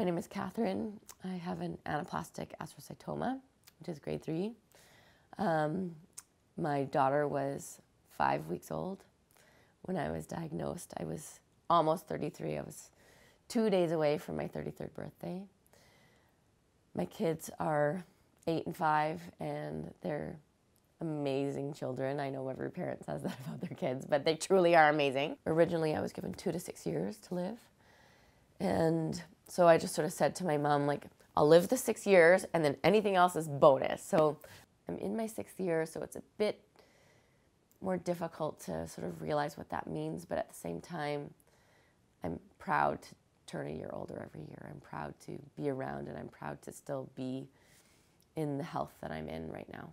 My name is Catherine. I have an anaplastic astrocytoma, which is grade three. Um, my daughter was five weeks old when I was diagnosed. I was almost 33. I was two days away from my 33rd birthday. My kids are eight and five, and they're amazing children. I know every parent says that about their kids, but they truly are amazing. Originally, I was given two to six years to live. And so I just sort of said to my mom, like, I'll live the six years and then anything else is bonus. So I'm in my sixth year, so it's a bit more difficult to sort of realize what that means. But at the same time, I'm proud to turn a year older every year. I'm proud to be around and I'm proud to still be in the health that I'm in right now.